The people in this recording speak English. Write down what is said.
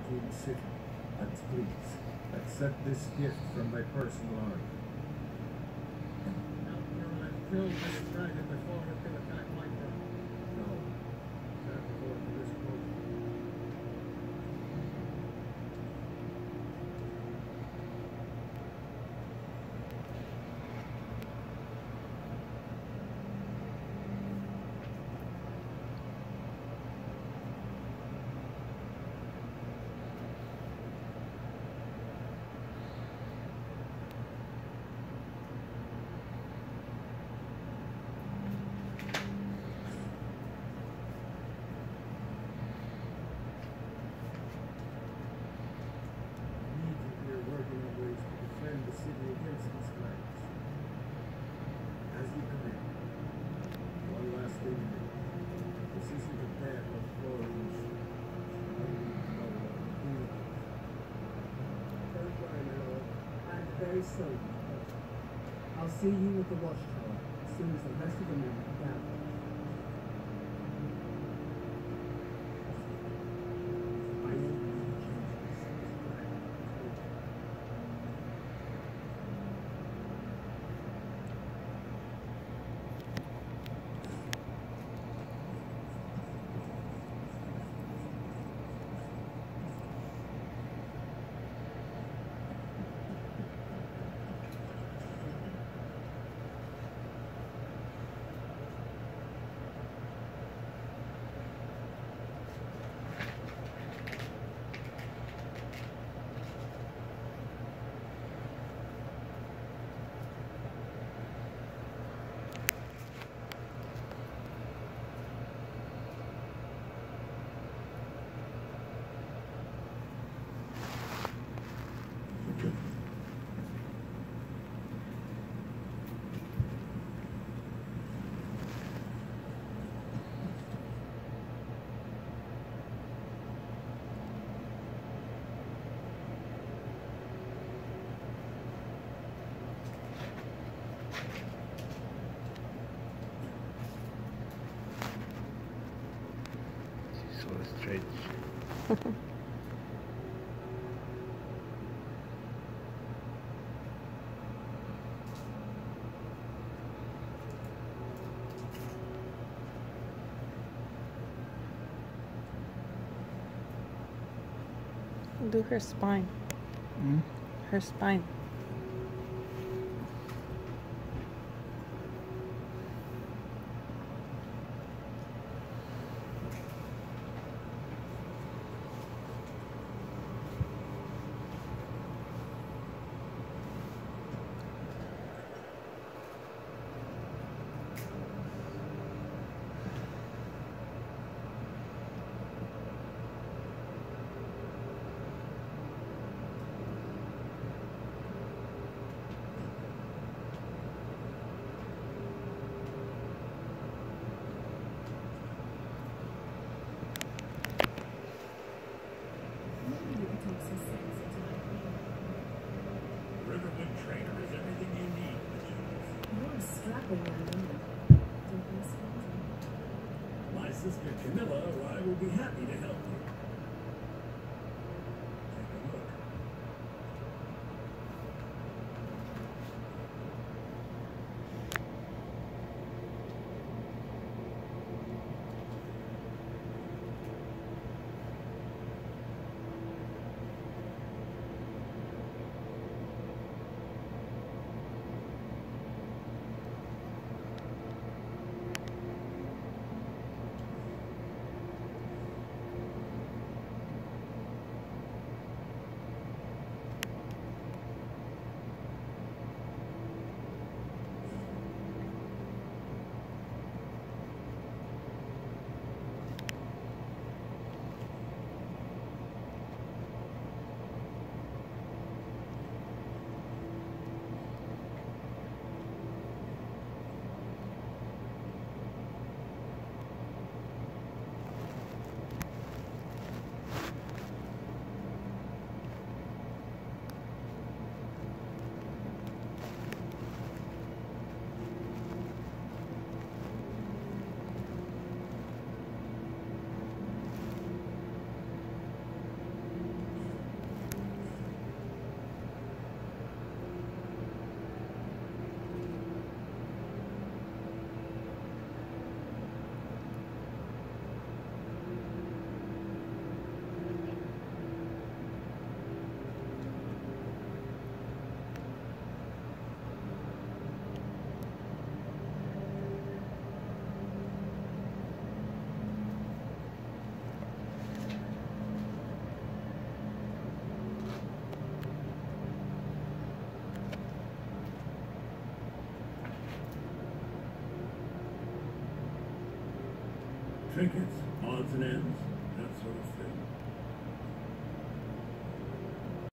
Khartoum city. And please, accept this gift from my personal army. Now, Colonel, I've this dragon before it can attack very soon. I'll see you at the watchtower as soon as the rest of the men are gathered. I won't be So strange. Do her spine. Mm? Her spine. My sister Camilla and I will be happy to help you. Trinkets, odds and ends, that sort of thing.